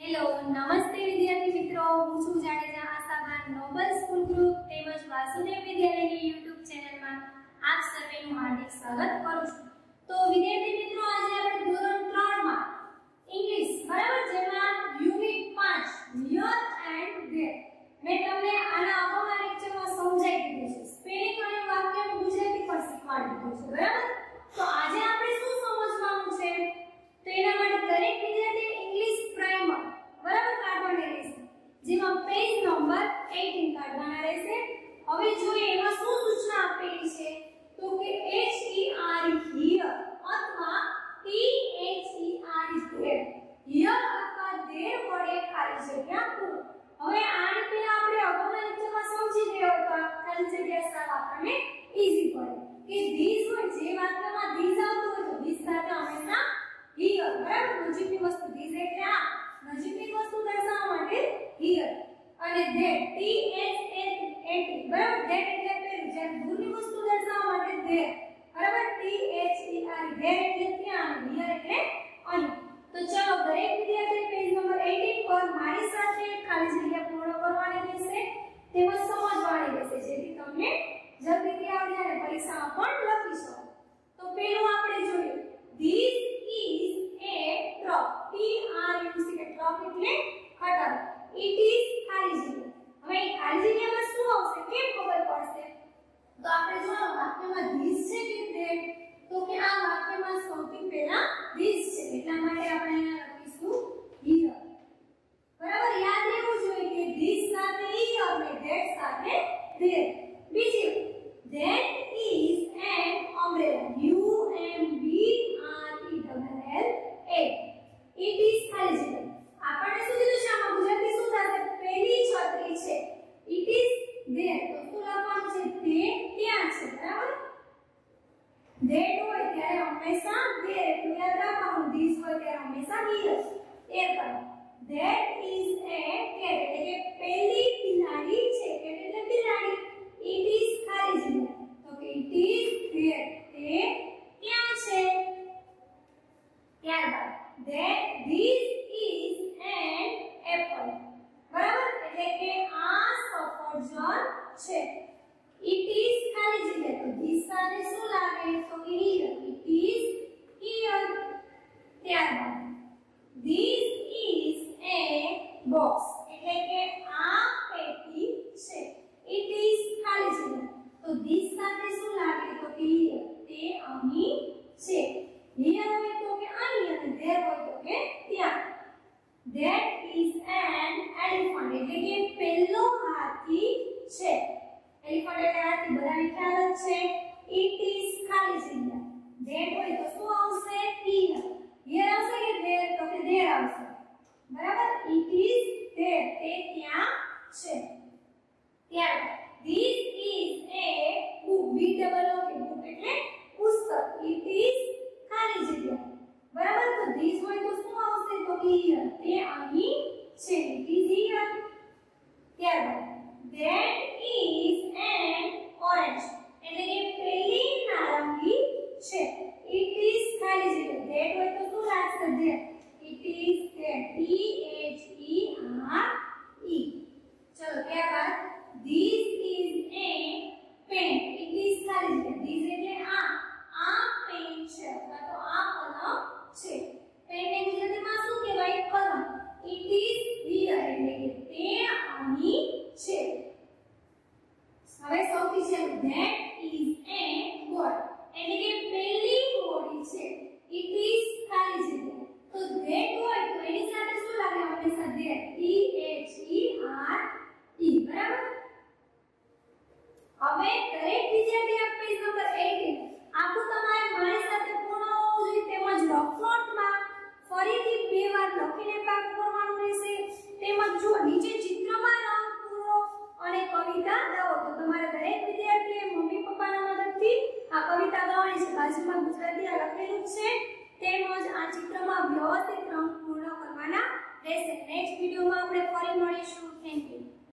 Hello નમસ્તે વિદ્યાર્થી મિત્રો. હું છું Jadeja Ashabhan Noble school group તેમજ વાસુદેવ વિદ્યાલયની યુટ્યુબ ચેનલમાં આપ સર્વેનું હાર્દિક સ્વાગત કરું છું. તો વિદ્યાર્થી આપણને ઈઝી પડે કે these હોય જે વાક્યમાં these આવતું હોય તો these સાથે હંમેશા here બરાબર નજીકની વસ્તુ these એટલે આ નજીકની વસ્તુ દર્શાવવા માટે here અને that t h a t બરાબર that એટલે પેલું જ્યારે દૂરની વસ્તુ દર્શાવવા માટે there બરાબર t h e r there એટલે ત્યાં અને here એટલે પરીક્ષામાં પણ લખી શકો તો પેલું આપણે જોયું this is a truck t r u c કે truck એટલે ખટર it is ખાલી જગ્યા હવે એ ખાલી જગ્યામાં શું આવશે કેમ ખબર પડશે તો આપણે જો આ વાક્યમાં this છે કે that તો કે આ વાક્યમાં સૌથી પહેલા this છે એટલા માટે આપણે અહીંયા લખીશું here બરાબર યાદ રહેવું જોઈએ કે this સાથે here અને that સાથે there ત્યારે હંમેશા there એટલું યાદ રાખવાનું this હોય ત્યારે હંમેશા here એ કરો that is a cat એટલે કે પહેલી બિલાડી છે cat એટલે બિલાડી it is ખાલી જગ્યા તો કે it is there તે ત્યાં છે ત્યારબાદ that this is an apple બરાબર એટલે કે આ સફરજન છે it is ખાલી જગ્યા તો this સાથે શું લાગે તો કે here it is here ત્યારબાદ this is a box એટલે કે આ પેટી છે it is ખાલી જગ્યા તો this સાથે શું લાગે તો કે here તે અહીં છે here હોય તો કે અહીં અને there હોય તો કે ત્યાં that is an elephant એટલે કે પેલો હાથી છે એલિફન્ટ એટલે આથી ખ્યાલ જ છે. ઇટ ઇઝ ખાલી જગ્યા. ધેટ હોય તો શું આવશે? E હિયર હિયર આવશે કે ધેર તો કે ધેર આવશે. બરાબર? ઇટ ઇઝ ધેર તે ત્યાં છે. ત્યાર this is a book B double O K book એટલે પુસ્તક. ઇટ ઇઝ ખાલી જગ્યા. બરાબર? તો ધીસ હોય તો શું આવશે? તો કે હિયર તે અહીં છે. ઇટ ઇઝ હિયર ત્યારબાદ that is an orange એટલે કે પેલી નારંગી છે it is ખાલી જગ્યા that હોય તો શું લાગશે there it is there t h e r e ચલો ત્યારબાદ this is a pen it is ખાલી જગ્યા this એટલે આ આ પેન છે અથવા તો આ કલમ છે પેન ને ગુજરાતીમાં શું કહેવાય કલમ it is here એટલે કે તે અહીં છે છે that is a board એટલે કે પેલી ઘોડી છે. It is ખાલી જગ્યા. તો that હોય તો એની સાથે શું લાગે? આપણે સાથે t h e r e. બરાબર? હવે દરેક વિદ્યાર્થી આ પેજ નંબર 18 આખું તમારે મારી સાથે પૂર્ણ હોવું જોઈએ. તેમજ નોટમાં ફરીથી બે વાર લખીને પાક કરવાનું રહેશે. તેમજ જો નીચે ચિત્રમાં રંગ પૂરો અને કવિતા દો તો તમારે દરેક કવિતા ગાવાની છે બાજુમાં ગુજરાતી લખેલું છે. તેમજ આ ચિત્રમાં વ્યવસ્થિત રંગ પૂર્ણ કરવાના રહેશે. નેક્સ્ટ વિડીયોમાં આપણે ફરી મળીશું. Thank you